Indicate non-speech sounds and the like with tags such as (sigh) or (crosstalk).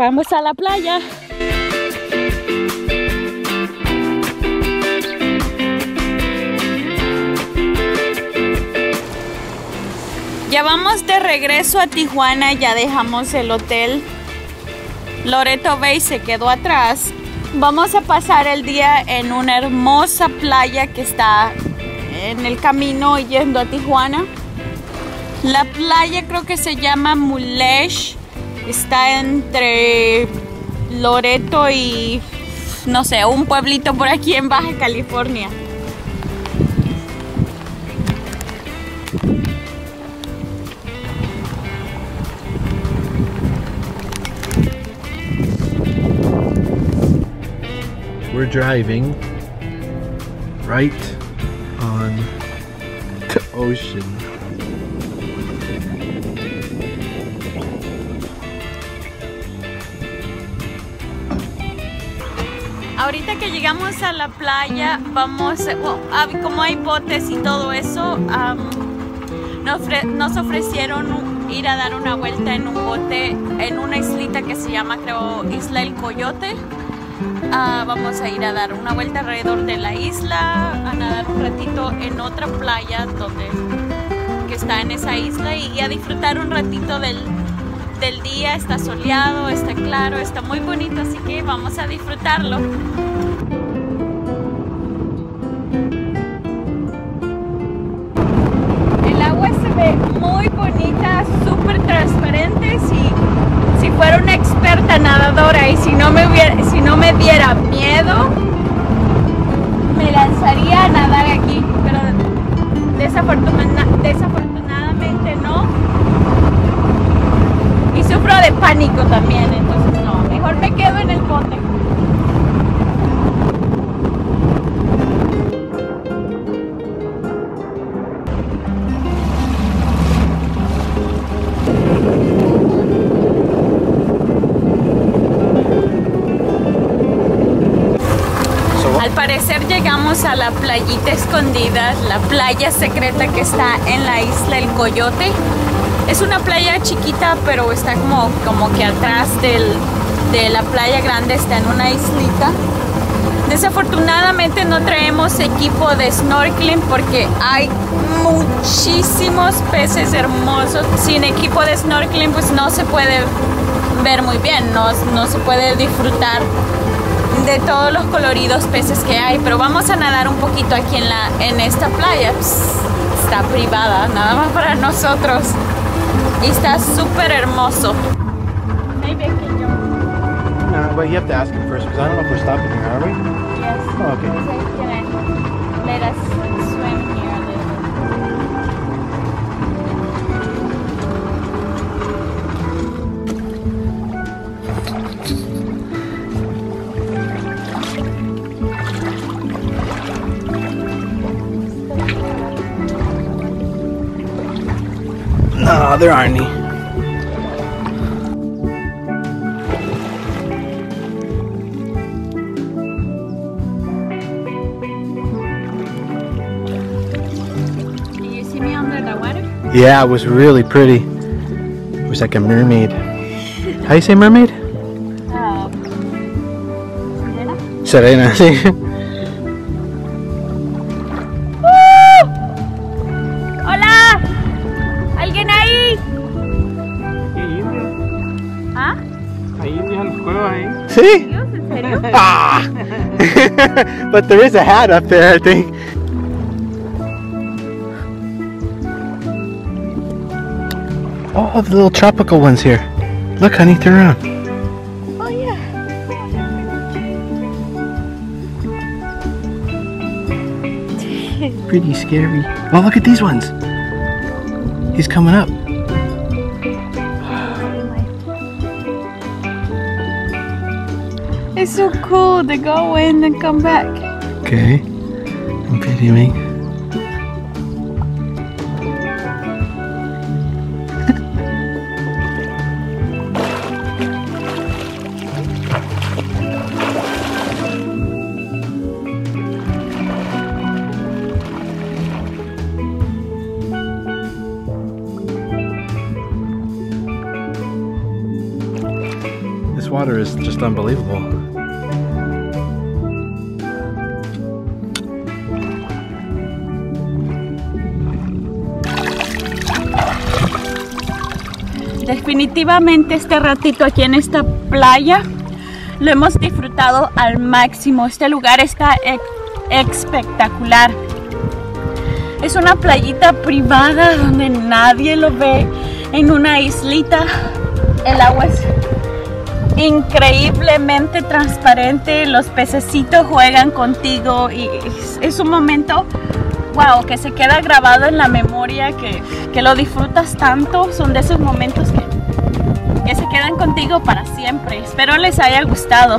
Vamos a la playa. Ya vamos de regreso a Tijuana, ya dejamos el hotel. Loreto Bay se quedó atrás. Vamos a pasar el día en una hermosa playa que está en el camino yendo a Tijuana. La playa creo que se llama Mulesh. Está entre Loreto y no sé, un pueblito por aquí en Baja California. We're driving right on the ocean. Ahorita que llegamos a la playa, vamos, oh, ah, como hay botes y todo eso, nos, ofre- nos ofrecieron ir a dar una vuelta en un bote en una islita que se llama, creo, Isla El Coyote. Ah, vamos a ir a dar una vuelta alrededor de la isla, a nadar un ratito en otra playa donde que está en esa isla y a disfrutar un ratito del, del día. Está soleado, está claro, está muy bonito, así que vamos a disfrutarlo. El agua se ve muy bonita, súper transparente. Si, si fuera una experta nadadora y si no me hubiera, si no me diera miedo, me lanzaría a nadar aquí. Pero desafortuna- desafortunadamente no. Sufro de pánico también, entonces no. Mejor me quedo en el bote. Al parecer llegamos a la playita escondida, la playa secreta que está en la isla El Coyote. Es una playa chiquita, pero está como, como que atrás del- de la playa grande, está en una islita. Desafortunadamente no traemos equipo de snorkeling porque hay muchísimos peces hermosos. Sin equipo de snorkeling pues no se puede ver muy bien, no, no se puede disfrutar de todos los coloridos peces que hay, pero vamos a nadar un poquito aquí en la en esta playa. Pss, está privada, nada más para nosotros. Y está súper hermoso. Maybe I can jump. No, but you have to ask him first because I don't know if we're stopping here, are we? Yes. Oh, okay. Can let us No, there aren't any. Do you see me under the water? Yeah, it was really pretty. It was like a mermaid. How do you say mermaid? Um, Serena, sí. (laughs) Sí. Dios, ¿en serio? Ah! (laughs) but there is a hat up there, I think. Oh, the little tropical ones here. Look, honey, turn around. Oh yeah. Pretty scary. Oh, look at these ones. He's coming up. It's so cool. They go in and come back. Okay. I'm videoing. Water is just unbelievable. Definitivamente este ratito aquí en esta playa lo hemos disfrutado al máximo. Este lugar está espectacular. Es una playita privada donde nadie lo ve en una islita. El agua es increíblemente transparente, los pececitos juegan contigo y es, un momento, wow, que se queda grabado en la memoria, que, que lo disfrutas tanto, son de esos momentos que, que se quedan contigo para siempre. Espero les haya gustado.